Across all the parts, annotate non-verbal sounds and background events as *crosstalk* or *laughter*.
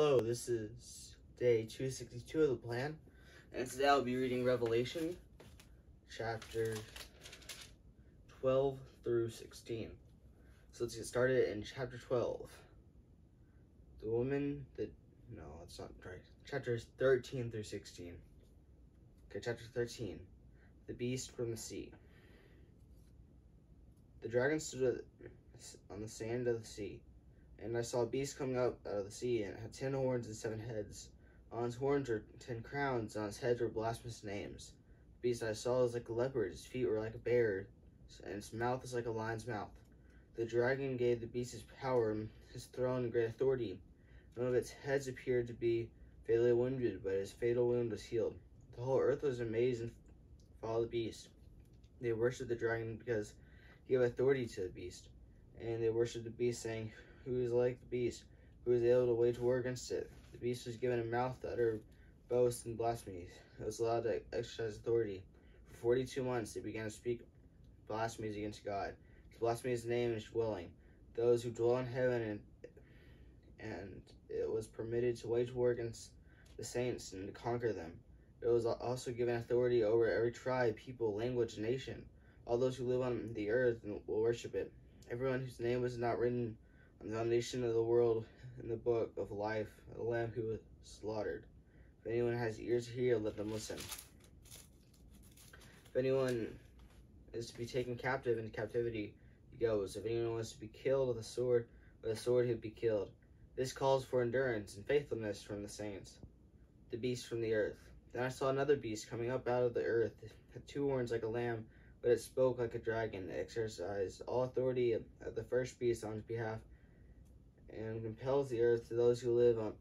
Hello, this is day 262 of the plan, and today I'll be reading Revelation chapter 12 through 16. So let's get started in chapter 12. The woman that, no, that's not right. Chapters 13 through 16. Okay, chapter 13. The beast from the sea. The dragon stood on the sand of the sea and I saw a beast coming up out of the sea, and it had ten horns and seven heads. On its horns were ten crowns, and on its heads were blasphemous names. The beast I saw was like a leopard, his feet were like a bear, and its mouth was like a lion's mouth. The dragon gave the beast his power, and his throne, and great authority. One of its heads appeared to be fatally wounded, but his fatal wound was healed. The whole earth was amazed and followed the beast. They worshipped the dragon because he gave authority to the beast, and they worshipped the beast, saying, who is like the beast, who is able to wage war against it. The beast was given a mouth to utter boasts and blasphemies. It was allowed to exercise authority. For 42 months, it began to speak blasphemies against God, to blaspheme his name and his dwelling. Those who dwell in heaven and and it was permitted to wage war against the saints and to conquer them. It was also given authority over every tribe, people, language, nation. All those who live on the earth and will worship it. Everyone whose name was not written the foundation of the world in the book of life, the Lamb who was slaughtered. If anyone has ears to hear, let them listen. If anyone is to be taken captive into captivity, he goes. If anyone wants to be killed with a sword, with a sword he will be killed. This calls for endurance and faithfulness from the saints. The beast from the earth. Then I saw another beast coming up out of the earth. It had two horns like a lamb, but it spoke like a dragon. It exercised all authority of the first beast on his behalf and compels the earth to those who live on,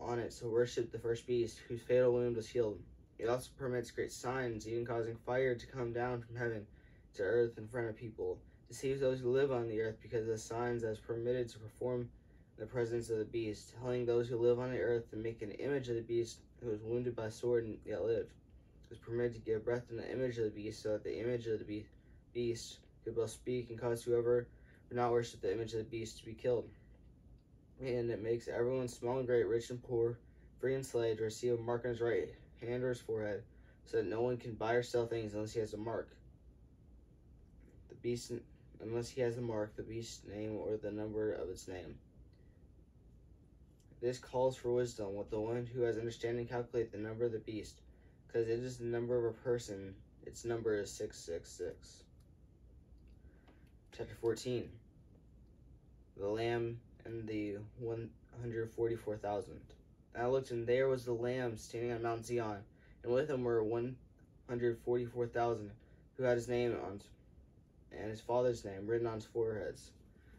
on it to worship the first beast, whose fatal wound was healed. It also permits great signs, even causing fire to come down from heaven to earth in front of people, deceives those who live on the earth because of the signs that is permitted to perform in the presence of the beast, telling those who live on the earth to make an image of the beast who was wounded by sword and yet lived. It was permitted to give breath in the image of the beast, so that the image of the beast could both speak and cause whoever would not worship the image of the beast to be killed and it makes everyone small and great, rich and poor, free and slave, to receive a mark on his right hand or his forehead, so that no one can buy or sell things unless he has a mark. The beast, unless he has a mark, the beast's name or the number of its name. This calls for wisdom. Let the one who has understanding calculate the number of the beast, because it is the number of a person. Its number is 666. Chapter 14. The Lamb and the 144,000. I looked, and there was the Lamb standing on Mount Zion, and with him were 144,000 who had his name on and his father's name written on his foreheads.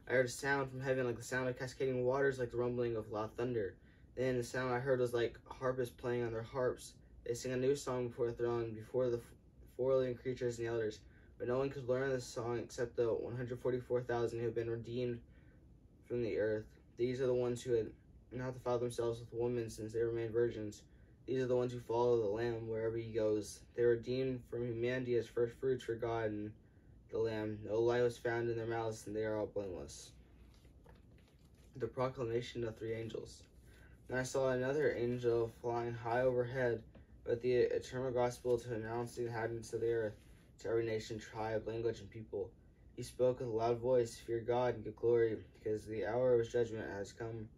I heard a sound from heaven like the sound of cascading waters, like the rumbling of loud thunder. Then the sound I heard was like harpists playing on their harps. They sing a new song before the throne, before the four living creatures and the elders. But no one could learn this song except the 144,000 who had been redeemed from the earth. These are the ones who had not defiled themselves with women since they remained virgins. These are the ones who follow the Lamb wherever he goes. They were redeemed from humanity as first fruits for God and the Lamb. No lie was found in their mouths, and they are all blameless. The proclamation of three angels. And I saw another angel flying high overhead with the eternal gospel to announce the inhabitants of the earth, to every nation, tribe, language, and people. He spoke with a loud voice, Fear God and give glory, because the hour of his judgment has come.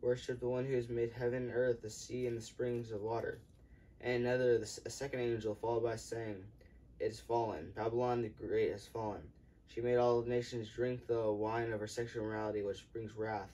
Worship the one who has made heaven earth, the sea, and the springs of water. And another, a second angel, followed by saying, It is fallen. Babylon the Great has fallen. She made all the nations drink the wine of her sexual immorality, which brings wrath.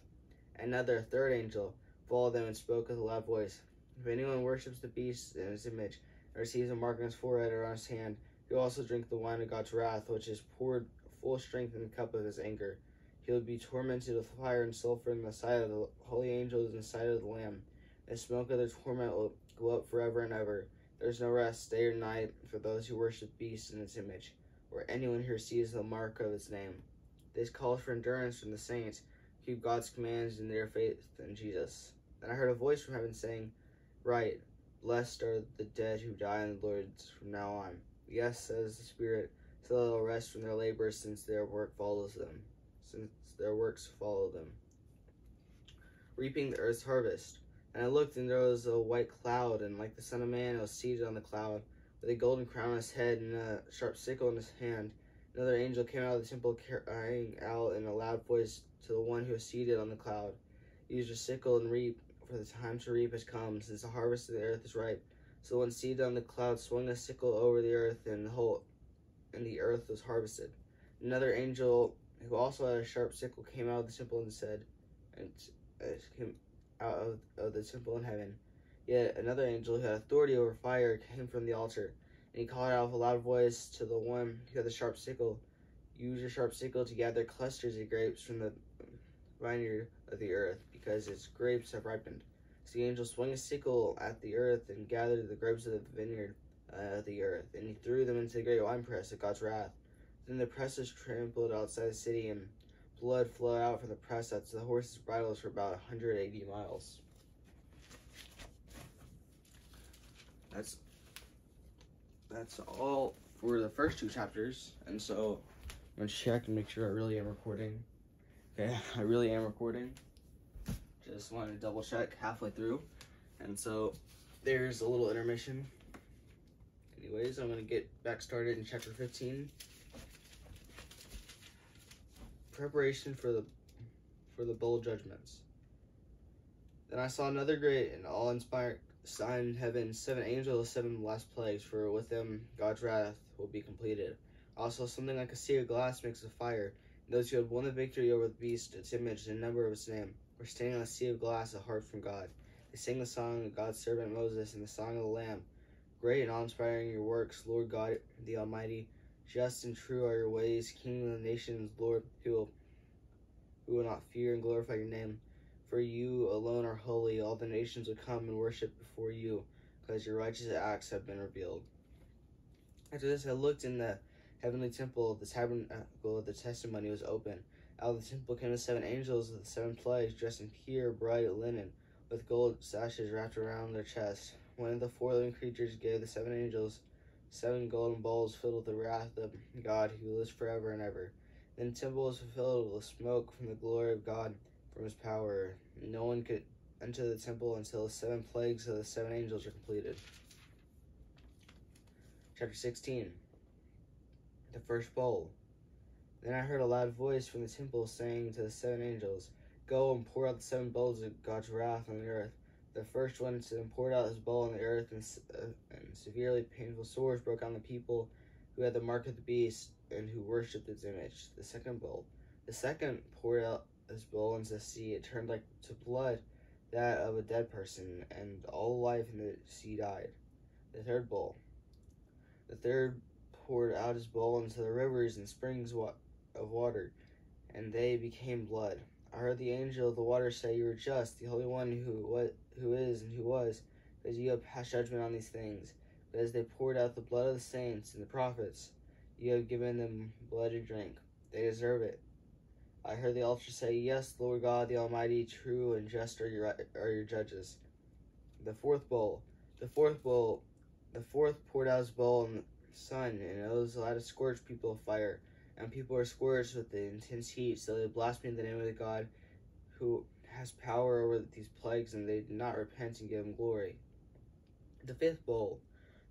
Another, a third angel, followed them and spoke with a loud voice. If anyone worships the beast and his image, and receives a mark on his forehead or on his hand, he will also drink the wine of God's wrath, which is poured full strength in the cup of his anger. He will be tormented with fire and sulfur in the sight of the holy angels and the sight of the Lamb. The smoke of their torment will go up forever and ever. There is no rest day or night for those who worship beast in its image, or anyone who receives the mark of its name. This calls for endurance from the saints, keep God's commands in their faith in Jesus. Then I heard a voice from heaven saying, Right, blessed are the dead who die in the Lord from now on. Yes, says the Spirit, so they'll rest from their labor since their work follows them, since their works follow them. reaping the earth's harvest. And I looked, and there was a white cloud, and like the Son of Man, it was seated on the cloud, with a golden crown on his head and a sharp sickle in his hand. Another angel came out of the temple, crying out in a loud voice to the one who was seated on the cloud Use your sickle and reap, for the time to reap has come, since the harvest of the earth is ripe. So one seated on the cloud swung a sickle over the earth, and the whole and the earth was harvested. Another angel who also had a sharp sickle came out of the temple and said, and uh, came out of, of the temple in heaven. Yet another angel who had authority over fire came from the altar, and he called out with a loud voice to the one who had the sharp sickle, Use your sharp sickle to gather clusters of grapes from the vineyard of the earth, because its grapes have ripened. So the angel swung a sickle at the earth and gathered the grapes of the vineyard uh, of the earth, and he threw them into the great winepress of God's wrath. Then the presses trampled outside the city, and blood flowed out from the press out to the horses' bridles for about 180 miles. That's that's all for the first two chapters, and so I'm gonna check and make sure I really am recording. Okay, *laughs* I really am recording. Just wanted to double check halfway through. And so there's a little intermission. Anyways, I'm to get back started in chapter 15. Preparation for the for the bowl judgments. Then I saw another great and all-inspiring sign in heaven, seven angels, seven last plagues, for with them God's wrath will be completed. Also, something like a sea of glass mixed with fire. And those who had won the victory over the beast, its image, and number of its name, were standing on a sea of glass, a heart from God. They sang the song of God's servant Moses and the song of the Lamb. Great and awe-inspiring your works, Lord God the Almighty. Just and true are your ways, King of the nations, Lord, who will, who will not fear and glorify your name. For you alone are holy. All the nations will come and worship before you, because your righteous acts have been revealed. After this, I looked in the heavenly temple. The tabernacle of the testimony was open out of the temple came the seven angels with the seven plagues, dressed in pure, bright linen, with gold sashes wrapped around their chests. One of the four living creatures gave the seven angels seven golden bowls filled with the wrath of God who lives forever and ever. Then the temple was filled with smoke from the glory of God from his power. No one could enter the temple until the seven plagues of the seven angels are completed. Chapter 16 The first bowl. Then I heard a loud voice from the temple saying to the seven angels, Go and pour out the seven bowls of God's wrath on the earth. The first one to pour out his bowl on the earth, and, uh, and severely painful sores broke on the people who had the mark of the beast and who worshipped its image. The second bowl. The second poured out his bowl into the sea. It turned like to blood, that of a dead person, and all life in the sea died. The third bowl. The third poured out his bowl into the rivers and springs of water, and they became blood. I heard the angel of the water say, You are just, the Holy One who what who is and who was, because you have passed judgment on these things. But as they poured out the blood of the saints and the prophets, you have given them blood to drink. They deserve it. I heard the altar say, Yes, Lord God, the Almighty, true and just are your are your judges. The fourth bowl, the fourth bowl, the fourth poured out his bowl in the sun, and it was allowed to scorch people of fire and people are scorched with the intense heat, so they blaspheme the name of the God who has power over these plagues, and they did not repent and give him glory. The fifth bowl.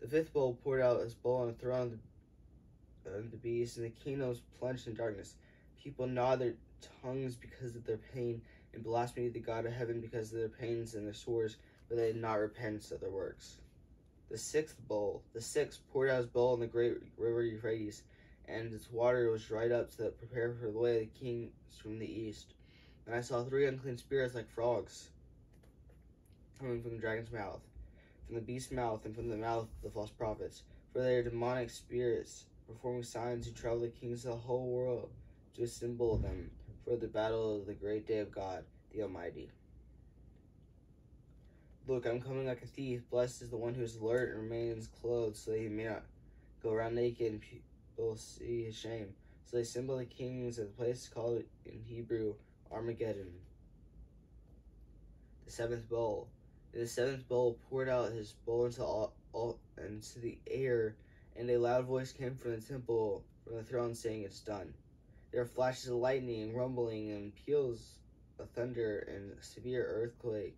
The fifth bowl poured out his bowl on the throne of the, the beast, and the kingdom was plunged in darkness. People gnawed their tongues because of their pain, and blasphemed the God of heaven because of their pains and their sores, but they did not repent of their works. The sixth bowl. The sixth poured out his bowl on the great river Euphrates and its water was dried up to prepare for the way of the kings from the east. And I saw three unclean spirits like frogs coming from the dragon's mouth, from the beast's mouth, and from the mouth of the false prophets. For they are demonic spirits, performing signs who travel the kings of the whole world to assemble them for the battle of the great day of God, the Almighty. Look, I'm coming like a thief. Blessed is the one who is alert and remains clothed, so that he may not go around naked and will see his shame. So they assemble the kings at the place called in Hebrew Armageddon. The seventh bowl. the seventh bowl poured out his bowl into all, all into the air, and a loud voice came from the temple from the throne saying, It's done. There are flashes of lightning, rumbling, and peals a thunder and severe earthquake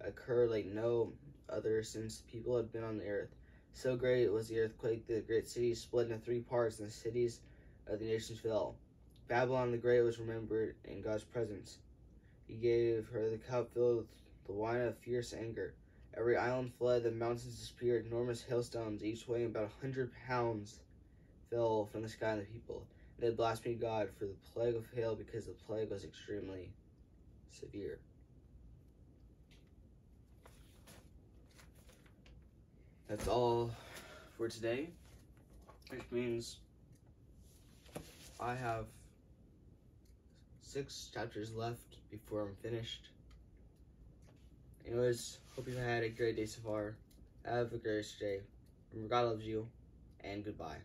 occurred like no other since people had been on the earth. So great was the earthquake that the great city split into three parts, and the cities of the nations fell. Babylon the Great was remembered in God's presence. He gave her the cup filled with the wine of fierce anger. Every island fled, the mountains disappeared, enormous hailstones, each weighing about a hundred pounds, fell from the sky on the people. They blasphemed God for the plague of hail because the plague was extremely severe. That's all for today, which means I have six chapters left before I'm finished. Anyways, hope you've had a great day so far. Have a great day. God loves you, and goodbye.